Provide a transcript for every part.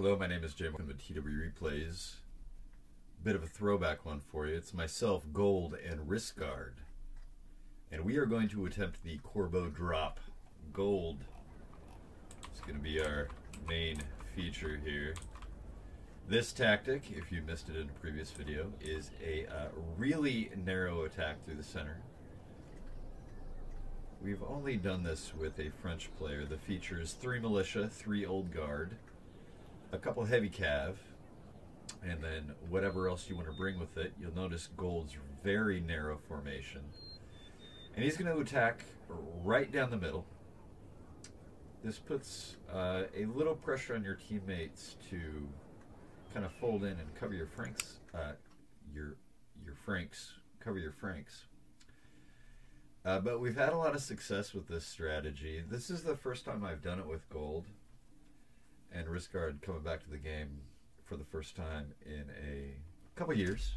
Hello, my name is Jay. Welcome to TW Replays. Bit of a throwback one for you. It's myself, Gold, and Risquard. And we are going to attempt the Corbeau drop. Gold. It's going to be our main feature here. This tactic, if you missed it in a previous video, is a uh, really narrow attack through the center. We've only done this with a French player. The feature is three militia, three old guard, a couple heavy cav, and then whatever else you want to bring with it. You'll notice Gold's very narrow formation. And he's going to attack right down the middle. This puts uh, a little pressure on your teammates to kind of fold in and cover your franks, uh, your your franks, cover your franks. Uh, but we've had a lot of success with this strategy. This is the first time I've done it with gold, and Risquard coming back to the game for the first time in a couple years.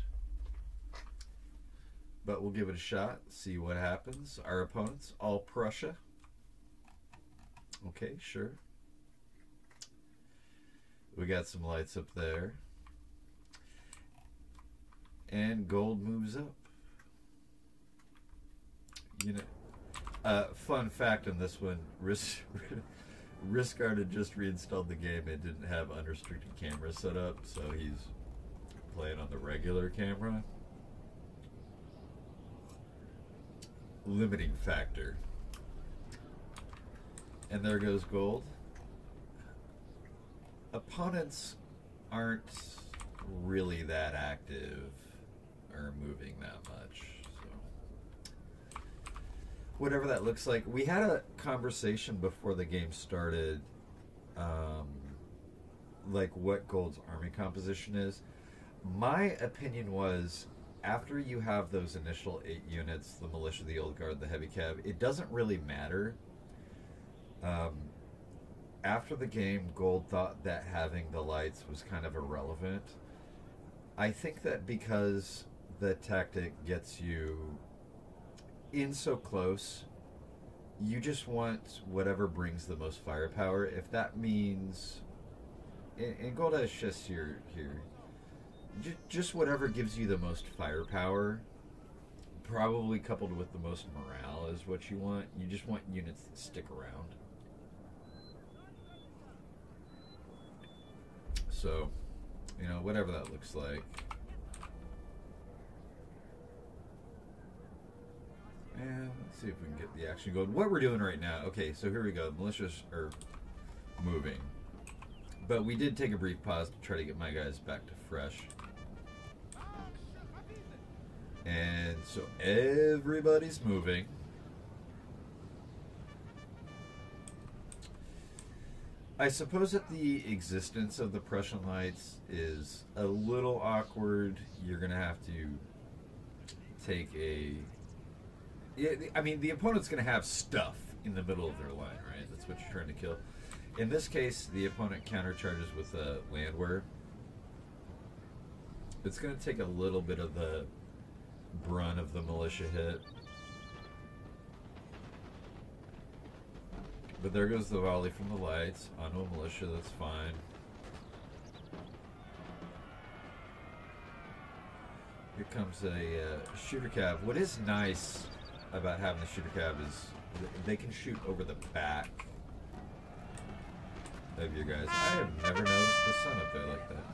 But we'll give it a shot, see what happens. Our opponents, all Prussia. Okay, sure. We got some lights up there. And gold moves up. You know, uh, fun fact on this one, Risk, Risquard had just reinstalled the game and didn't have unrestricted camera set up, so he's playing on the regular camera. Limiting factor. And there goes gold opponents aren't really that active or moving that much. Whatever that looks like. We had a conversation before the game started, um, like what Gold's army composition is. My opinion was after you have those initial eight units, the militia, the old guard, the heavy cav it doesn't really matter. Um, after the game, Gold thought that having the lights was kind of irrelevant. I think that because the tactic gets you in so close, you just want whatever brings the most firepower. If that means, and Gold has just here here, just whatever gives you the most firepower, probably coupled with the most morale is what you want. You just want units that stick around. So, you know, whatever that looks like. And let's see if we can get the action going. What we're doing right now, okay, so here we go. Militias are er, moving. But we did take a brief pause to try to get my guys back to fresh. And so everybody's moving. I suppose that the existence of the Prussian lights is a little awkward. You're going to have to take a. I mean, the opponent's going to have stuff in the middle of their line, right? That's what you're trying to kill. In this case, the opponent countercharges with a landwehr. It's going to take a little bit of the brunt of the militia hit. But there goes the volley from the lights. Onto a militia, that's fine. Here comes a uh, shooter cav. What is nice about having the shooter cav is they can shoot over the back of you guys. I have never noticed the sun up there like that.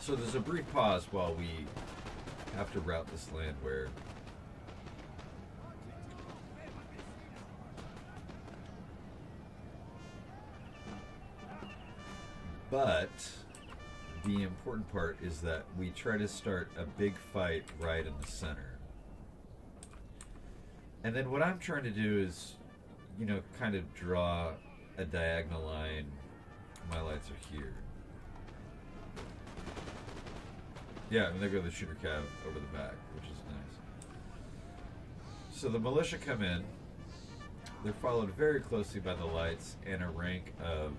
So there's a brief pause while we have to route this landwehr But the important part is that we try to start a big fight right in the center. And then what I'm trying to do is, you know, kind of draw a diagonal line. My lights are here. Yeah, and there go the shooter cav over the back, which is nice. So the militia come in. They're followed very closely by the lights and a rank of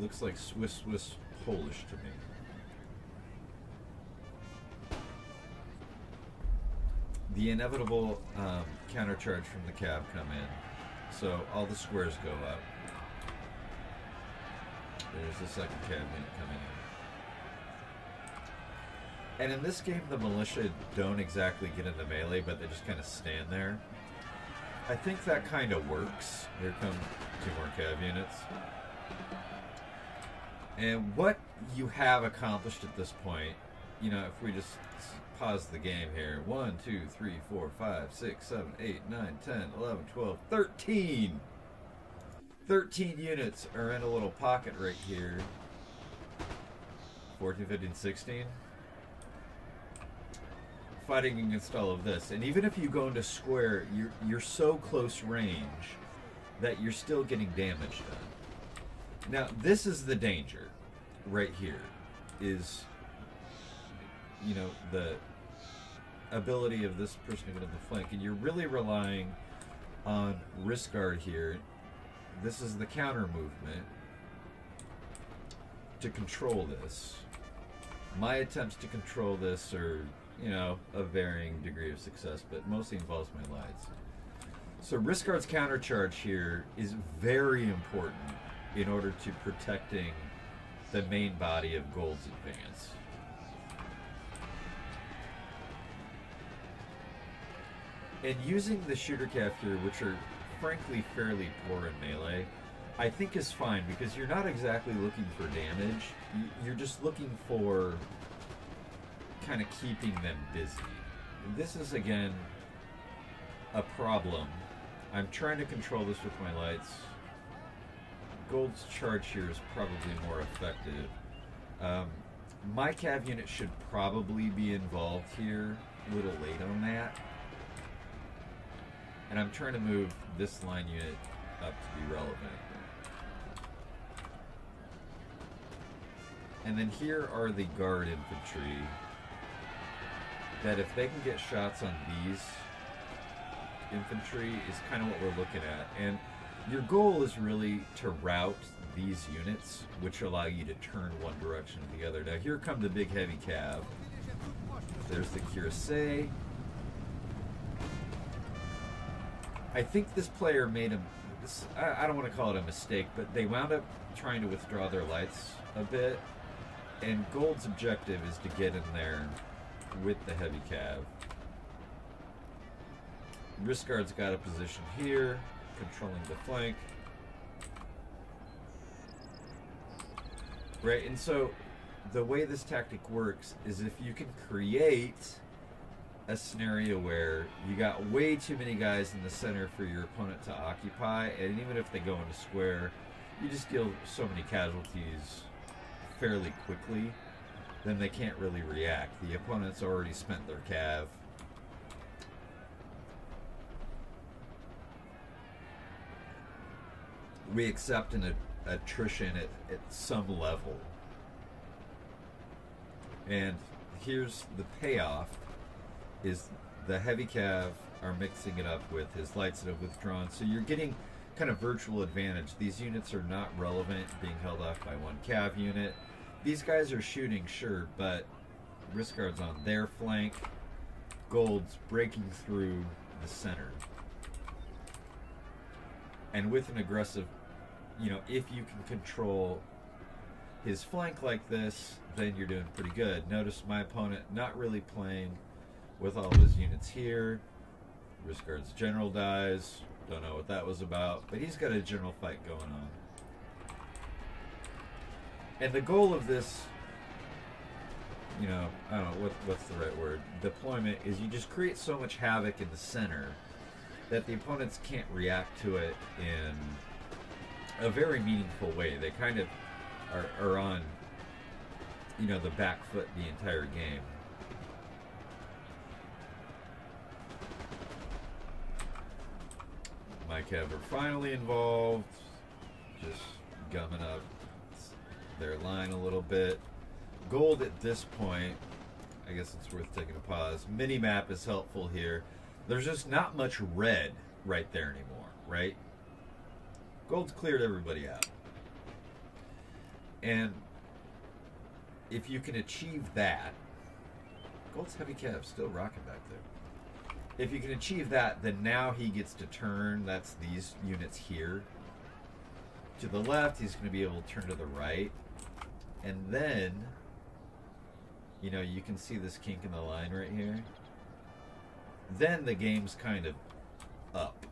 Looks like Swiss Swiss Polish to me. The inevitable um, countercharge from the cav come in. So all the squares go up. There's the second unit coming in. And in this game, the militia don't exactly get into melee, but they just kind of stand there. I think that kind of works. Here come two more cav units. And what you have accomplished at this point, you know, if we just pause the game here 1, 2, 3, 4, 5, 6, 7, 8, 9, 10, 11, 12, 13! 13 units are in a little pocket right here. 14, 15, 16. Fighting against all of this. And even if you go into square, you're, you're so close range that you're still getting damage done. Now, this is the danger right here. Is, you know, the ability of this person to get in the flank. And you're really relying on Risquard here this is the counter movement to control this. My attempts to control this are, you know, a varying degree of success, but mostly involves my lights. So Risquard's counter charge here is very important in order to protecting the main body of Gold's advance. And using the shooter cav here, which are frankly fairly poor in melee, I think is fine because you're not exactly looking for damage. You're just looking for kind of keeping them busy. This is again a problem. I'm trying to control this with my lights. Gold's charge here is probably more effective. Um, my cav unit should probably be involved here. A little late on that. And I'm trying to move this line unit up to be relevant. And then here are the guard infantry that if they can get shots on these infantry is kind of what we're looking at. And your goal is really to route these units, which allow you to turn one direction or the other. Now here come the big heavy cav. There's the cuirassier. I think this player made a. This, I, I don't want to call it a mistake, but they wound up trying to withdraw their lights a bit. And Gold's objective is to get in there with the heavy cav. Risquard's got a position here, controlling the flank. Right, and so the way this tactic works is if you can create a scenario where you got way too many guys in the center for your opponent to occupy, and even if they go into square, you just deal so many casualties fairly quickly, then they can't really react. The opponent's already spent their cav. We accept an attrition at, at some level. And here's the payoff is the heavy cav are mixing it up with his lights that have withdrawn. So you're getting kind of virtual advantage. These units are not relevant, being held off by one cav unit. These guys are shooting, sure, but risk guards on their flank. Gold's breaking through the center. And with an aggressive, you know, if you can control his flank like this, then you're doing pretty good. Notice my opponent not really playing with all of his units here. Risquard's general dies. Don't know what that was about, but he's got a general fight going on. And the goal of this, you know, I don't know what what's the right word, deployment is you just create so much havoc in the center that the opponents can't react to it in a very meaningful way. They kind of are, are on, you know, the back foot the entire game. My Kev are finally involved. Just gumming up their line a little bit. Gold at this point, I guess it's worth taking a pause. Mini map is helpful here. There's just not much red right there anymore, right? Gold's cleared everybody out. And if you can achieve that, Gold's heavy cav still rocking back there if you can achieve that, then now he gets to turn. That's these units here. to the left, he's going to be able to turn to the right. And then, you know, you can see this kink in the line right here. Then the game's kind of up.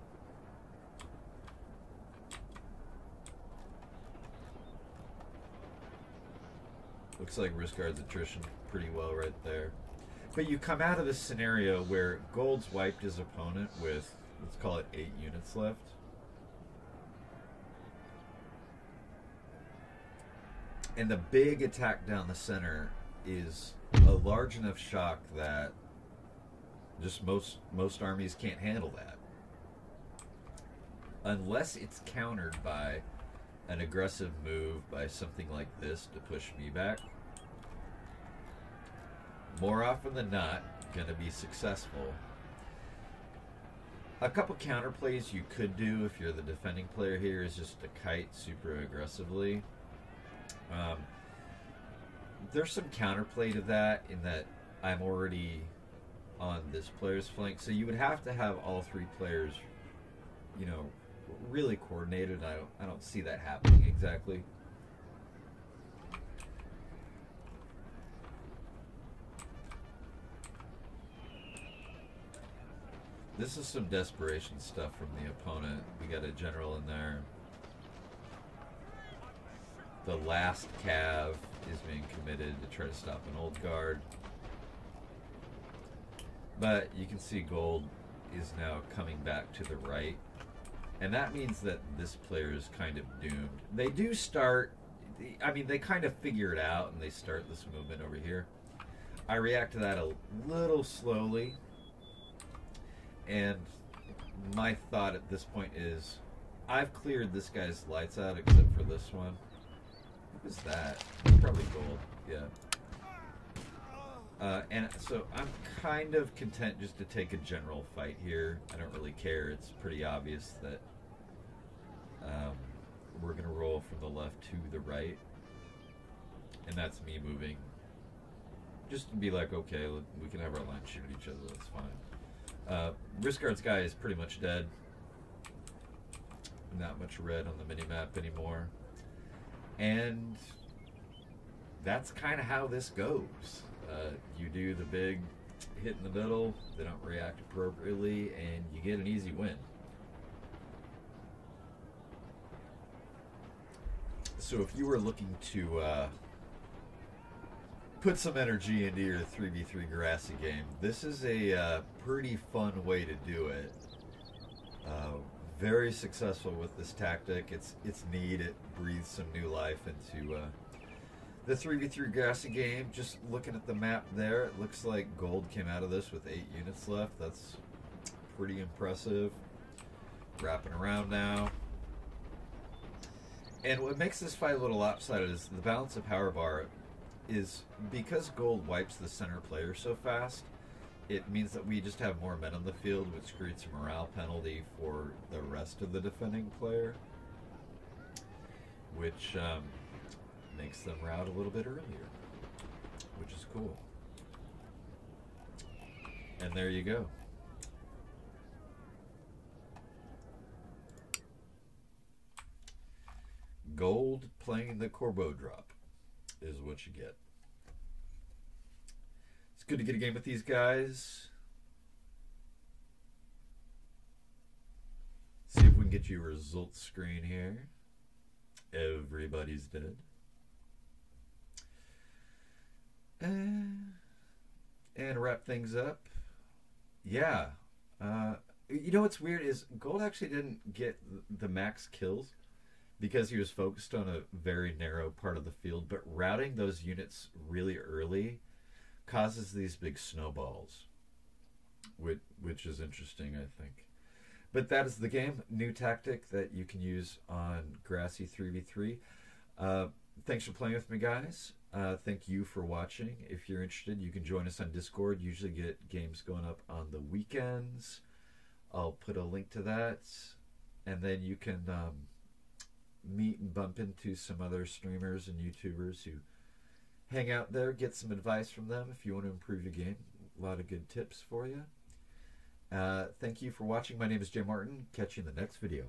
Looks like risk guards attrition pretty well right there. But you come out of this scenario where Gold's wiped his opponent with, let's call it eight units left. And the big attack down the center is a large enough shock that just most most armies can't handle that. Unless it's countered by an aggressive move by something like this to push me back. More often than not, going to be successful. A couple counterplays you could do if you're the defending player here is just to kite super aggressively. Um, there's some counterplay to that in that I'm already on this player's flank, so you would have to have all three players, you know, really coordinated. I don't, I don't see that happening exactly. This is some desperation stuff from the opponent. We got a general in there. The last cav is being committed to try to stop an old guard. But you can see gold is now coming back to the right. And that means that this player is kind of doomed. They do start, I mean, they kind of figure it out and they start this movement over here. I react to that a little slowly. And my thought at this point is I've cleared this guy's lights out except for this one. What is that? It's probably gold. Yeah. Uh, and so I'm kind of content just to take a general fight here. I don't really care. It's pretty obvious that um, we're going to roll from the left to the right. And that's me moving. Just to be like, okay, we can have our line shoot at each other. That's fine. Uh, Guard's guy is pretty much dead. Not much red on the mini map anymore. And that's kind of how this goes. Uh, you do the big hit in the middle, they don't react appropriately, and you get an easy win. So if you were looking to uh, put some energy into your 3v3 Grassy game, this is a uh, pretty fun way to do it. Uh, very successful with this tactic. It's it's neat. It breathes some new life into uh, the 3v3 grassy game, just looking at the map there, it looks like gold came out of this with eight units left. That's pretty impressive. Wrapping around now. And what makes this fight a little lopsided is the balance of power bar is because gold wipes the center player so fast, it means that we just have more men on the field, which creates a morale penalty for the rest of the defending player. Which, um, makes them route a little bit earlier, which is cool. And there you go. Gold playing the Corbeau drop is what you get. It's good to get a game with these guys. See if we can get you a results screen here. Everybody's dead. Uh, and wrap things up. Yeah. Uh, you know what's weird is Gold actually didn't get the max kills because he was focused on a very narrow part of the field, but routing those units really early causes these big snowballs, which, which is interesting, I think. But that is the game. New tactic that you can use on Grassy 3v3. Uh, thanks for playing with me, guys. Uh, thank you for watching. If you're interested, you can join us on Discord. Usually get games going up on the weekends. I'll put a link to that. And then you can um, meet and bump into some other streamers and YouTubers who hang out there, get some advice from them if you want to improve your game. A lot of good tips for you. Uh, thank you for watching. My name is Jay Martin. Catch you in the next video.